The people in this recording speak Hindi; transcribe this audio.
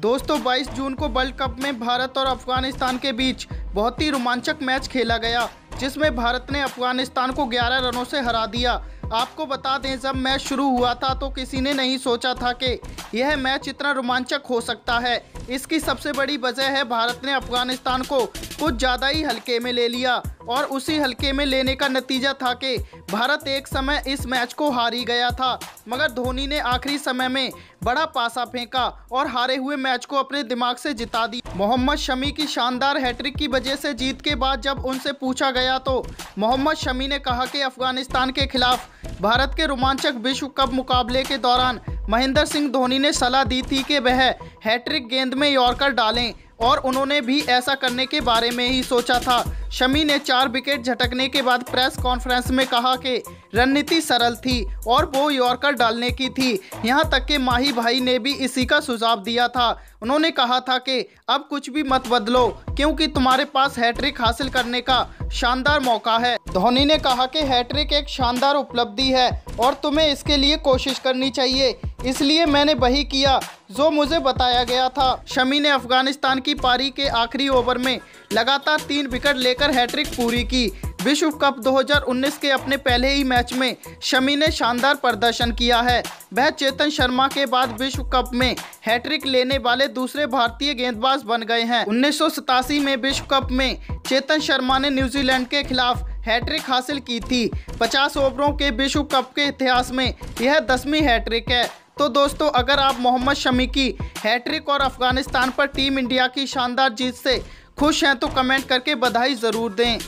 दोस्तों 22 जून को वर्ल्ड कप में भारत और अफ़गानिस्तान के बीच बहुत ही रोमांचक मैच खेला गया, जिसमें भारत ने अफ़गानिस्तान को 11 रनों से हरा दिया। आपको बता दें, जब मैच शुरू हुआ था तो किसी ने नहीं सोचा था कि यह मैच इतना रोमांचक हो सकता है। इसकी सबसे बड़ी वजह है, भारत ने अफ़गानिस्तान को कुछ ज़्यादा ही हल्के में ले लिया और उसी हल्के में लेने का नतीजा था कि भारत एक समय इस मैच को हारी गया था। मगर धोनी ने आखिरी समय में बड़ा पासा फेंका और हारे हुए मैच को अपने दिमाग से जिता दी मोहम्मद शमी की शानदार हैट्रिक की वजह से जीत के बाद जब उनसे पूछा गया तो मोहम्मद शमी ने कहा कि अफ़गानिस्तान के खिलाफ भारत के रोमांचक विश्व कप मुकाबले के दौरान महेंद्र सिंह धोनी ने सलाह दी थी कि वह हैट्रिक गेंद में यॉर्कर डालें। और उन्होंने भी ऐसा करने के बारे में ही सोचा था। शमी ने चार विकेट झटकने के बाद प्रेस कॉन्फ्रेंस में कहा कि रणनीति सरल थी और वो यॉर्कर डालने की थी। यहाँ तक कि माही भाई ने भी इसी का सुझाव दिया था। उन्होंने कहा था कि अब कुछ भी मत बदलो, क्योंकि तुम्हारे पास हैट्रिक हासिल करने का शानदार मौका है। धोनी ने कहा कि हैट्रिक एक शानदार उपलब्धि है और तुम्हें इसके लिए कोशिश करनी चाहिए। इसलिए मैंने वही किया, जो मुझे बताया गया था। शमी ने अफ़गानिस्तान की पारी के आखिरी ओवर में लगातार तीन विकेट लेकर हैट्रिक पूरी की। विश्व कप 2019 के अपने पहले ही मैच में शमी ने शानदार प्रदर्शन किया है। वह चेतन शर्मा के बाद विश्व कप में हैट्रिक लेने वाले दूसरे भारतीय गेंदबाज बन गए हैं। उन्नीस सौ सतासी में विश्व कप में चेतन शर्मा ने न्यूजीलैंड के खिलाफ हैट्रिक हासिल की थी। 50 ओवरों के विश्व कप के इतिहास में यह दसवीं हैट्रिक है। तो दोस्तों, अगर आप मोहम्मद शमी की हैट्रिक और अफ़गानिस्तान पर टीम इंडिया की शानदार जीत से खुश हैं तो कमेंट करके बधाई ज़रूर दें।